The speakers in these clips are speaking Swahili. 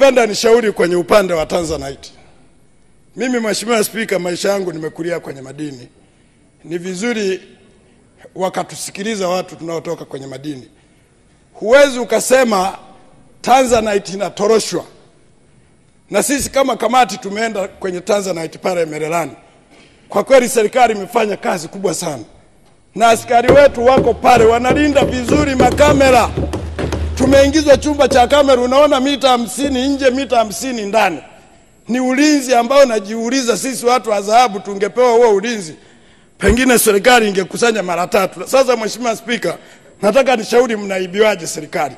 napenda nishauri kwenye upande wa Tanzanite. Mimi Mheshimiwa Spika, maisha yangu nimekulia kwenye madini. Ni vizuri wakatusikiliza watu tunaotoka kwenye madini. Huwezi ukasema Tanzanite inatoroshwa, na sisi kama kamati tumeenda kwenye Tanzanite pale Mererani. Kwa kweli serikali imefanya kazi kubwa sana, na askari wetu wako pale wanalinda vizuri makamera. Tumeingizwa chumba cha kamera, unaona mita hamsini nje, mita hamsini ndani. Ni ulinzi ambao najiuliza, sisi watu wa dhahabu tungepewa huo ulinzi, pengine serikali ingekusanya mara tatu. Sasa Mheshimiwa Spika, nataka nishauri, mnaibiwaje serikali?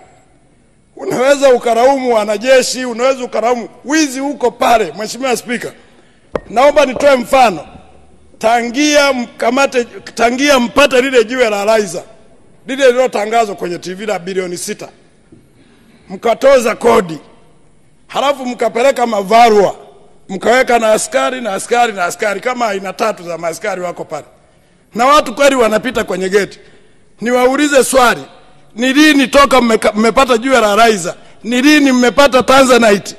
Unaweza ukaraumu wanajeshi, unaweza ukaraumu wizi huko pale. Mheshimiwa Spika, naomba nitoe mfano tangia mkamate, tangia mpate lile jiwe la Raiza lile lililotangazwa kwenye TV la bilioni sita, mkatoza kodi, halafu mkapeleka mavarua, mkaweka na askari na askari na askari, kama aina tatu za maaskari wako pale, na watu kweli wanapita kwenye geti. Niwaulize swali, ni lini toka mmepata jua la raiza ni lini mmepata Tanzanite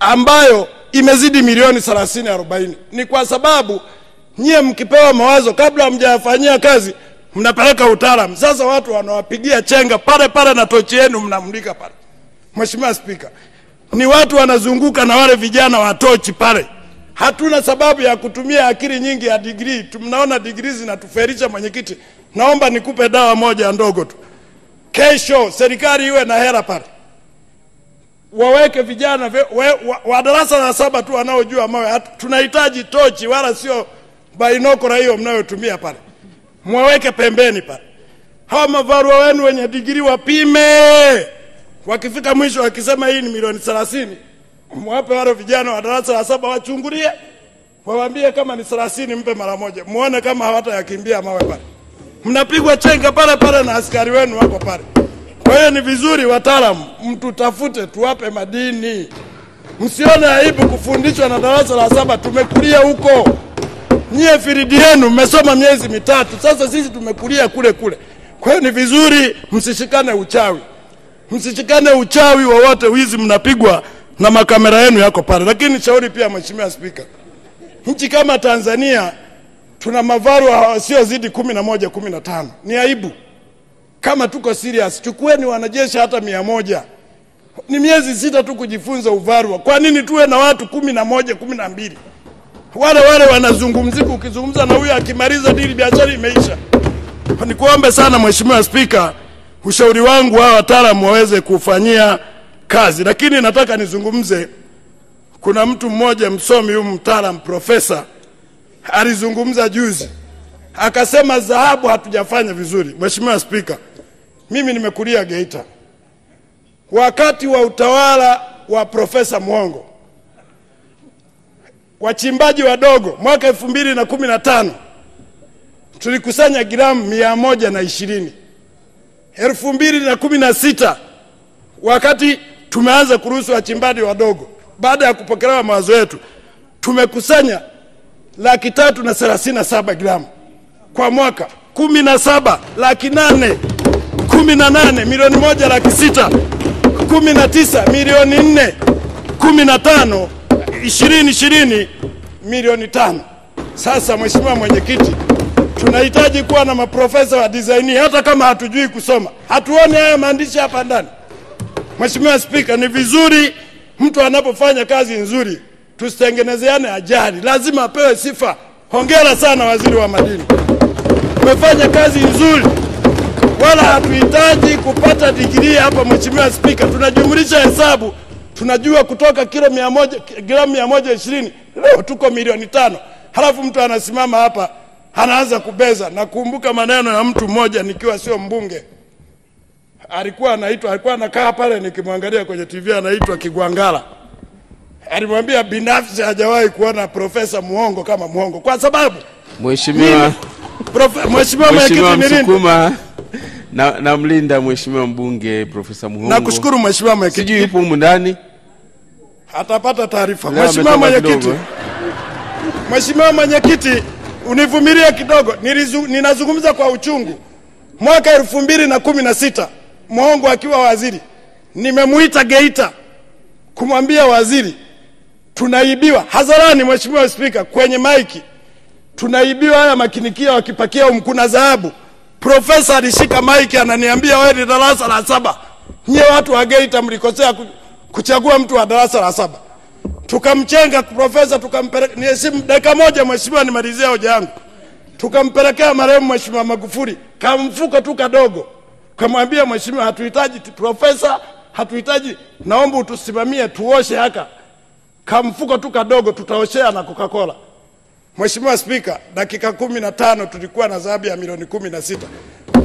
ambayo imezidi milioni 30 40? Ni kwa sababu nyie mkipewa mawazo kabla hamjayafanyia kazi mnapeleka utaalamu. Sasa watu wanawapigia chenga pale pale na tochi yenu mnamulika pale. Mheshimiwa Spika, ni watu wanazunguka na wale vijana watochi pale. Hatuna sababu ya kutumia akili nyingi ya digrii. Mnaona digrii zinatuferisha. Mwenyekiti, naomba nikupe dawa moja ndogo tu. Kesho serikali iwe na hela pale, waweke vijana we, we, wa darasa la saba tu wanaojua mawe. Tunahitaji tochi, wala sio bainokora hiyo mnayotumia pale, mwaweke pembeni pale. Hawa mavarua wenu wenye digrii wapime, wakifika mwisho wakisema hii ni milioni thelathini, mwape wale vijana wa darasa la saba wachungulie, wawaambie kama ni thelathini, mpe mara moja, muone kama hawatayakimbia mawe pale. Mnapigwa chenga pale pale na askari wenu wako pale. Kwa hiyo ni vizuri wataalamu, mtutafute, tuwape madini. Msione aibu kufundishwa na darasa la saba, tumekulia huko. Nyie firidi yenu mmesoma miezi mitatu, sasa sisi tumekulia kule kule. Kwa hiyo ni vizuri msishikane uchawi, msishikane uchawi wowote, wizi mnapigwa na makamera yenu yako pale. Lakini shauri pia, Mheshimiwa Spika, nchi kama Tanzania tuna mavaru wasiozidi kumi na moja kumi na tano. Ni aibu kama tuko serious, chukueni wanajeshi hata mia moja. Ni miezi sita tu kujifunza uvarwa. Kwa nini tuwe na watu kumi na moja kumi na mbili? Wale wale wanazungumzika, ukizungumza na huyo akimaliza dili, biashara imeisha. Nikuombe sana Mheshimiwa Spika, ushauri wangu hawa wataalamu waweze kufanyia kazi, lakini nataka nizungumze. Kuna mtu mmoja msomi huyu mtaalam, profesa alizungumza juzi akasema dhahabu hatujafanya vizuri. Mheshimiwa Spika, mimi nimekulia Geita wakati wa utawala wa Profesa Mwongo, wachimbaji wadogo, mwaka elfu mbili na kumi na tano tulikusanya gramu mia moja na ishirini elfu mbili na kumi na sita wakati tumeanza kuruhusu wachimbaji wadogo, baada ya kupokelewa mawazo yetu, tumekusanya laki tatu na thelathini na saba gramu kwa mwaka, kumi na saba laki nane kumi na nane milioni moja laki sita kumi na tisa milioni nne kumi na tano ishirini ishirini milioni tano. Sasa Mheshimiwa Mwenyekiti, tunahitaji kuwa na maprofesa wa design, hata kama hatujui kusoma, hatuoni haya maandishi hapa ndani. Mheshimiwa Spika, ni vizuri mtu anapofanya kazi nzuri tusitengenezeane ajali, lazima apewe sifa. Hongera sana waziri wa madini, umefanya kazi nzuri, wala hatuhitaji kupata digrii hapa. Mheshimiwa Spika, tunajumlisha hesabu, tunajua kutoka kilo mia moja gramu mia moja ishirini. Leo tuko milioni tano, halafu mtu anasimama hapa anaanza kubeza. Nakumbuka maneno ya mtu mmoja nikiwa sio mbunge alikuwa anaitwa alikuwa anakaa pale nikimwangalia kwenye TV anaitwa Kigwangala. Alimwambia binafsi hajawahi kuona profesa muongo kama muongo, kwa sababu Mheshimiwa mheshimiwa mwenyekiti. Msukuma na namlinda Mheshimiwa mbunge Profesa Muhongo. Nakushukuru mheshimiwa Sijui yupo humu ndani. atapata taarifa. Mheshimiwa mwenyekiti, mheshimiwa mwenyekiti, univumilie kidogo, ninazungumza kwa uchungu. Mwaka elfu mbili na kumi na sita Mwongo akiwa waziri, nimemuita Geita kumwambia waziri tunaibiwa hadharani, Mheshimiwa Spika, kwenye maiki tunaibiwa haya makinikia wakipakia umkuna dhahabu. Profesa alishika maiki ananiambia, wewe ni darasa la saba, nyie watu wa Geita mlikosea kuchagua mtu wa darasa la saba. Tukamchenga profesa, tukampeleka simu dakika moja, mheshimiwa, nimalizia hoja yangu. Tukampelekea marehemu Mheshimiwa Magufuli kamfuko tu kadogo, kamwambia mheshimiwa, hatuhitaji profesa, hatuhitaji, naomba utusimamie tuoshe haka kamfuko tu kadogo, tutaoshea na Coca-Cola. Mheshimiwa Spika, dakika kumi na tano tulikuwa na dhahabu ya milioni kumi na sita.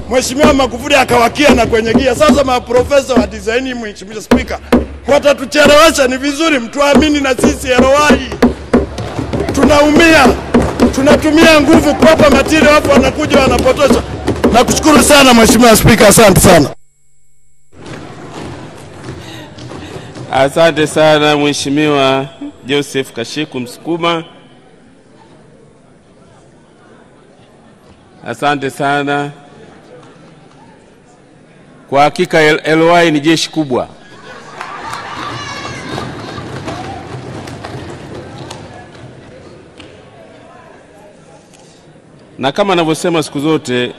Mheshimiwa Magufuli akawakia na kwenye gia. Sasa maprofesa wa design, Mheshimiwa Spika, watatuchelewesha. Ni vizuri mtuamini na sisi ROI tunaumia, tunatumia nguvu kuwapa matiri, wapo wanakuja wanapotosha. Nakushukuru sana Mheshimiwa Spika, asante sana. Asante sana Mheshimiwa Joseph Kashiku Msukuma. Asante sana. Kwa hakika LOI ni jeshi kubwa. Na kama anavyosema siku zote,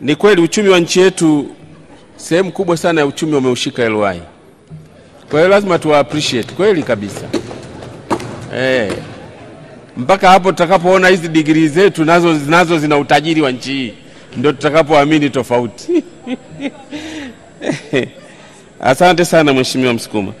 ni kweli uchumi wa nchi yetu, sehemu kubwa sana ya uchumi umeushika LY. Kwa hiyo lazima tuwa appreciate kweli kabisa eh, mpaka hapo tutakapoona hizi digrii zetu nazo, nazo zina utajiri wa nchi hii ndio tutakapoamini tofauti. Asante sana Mheshimiwa Msukuma.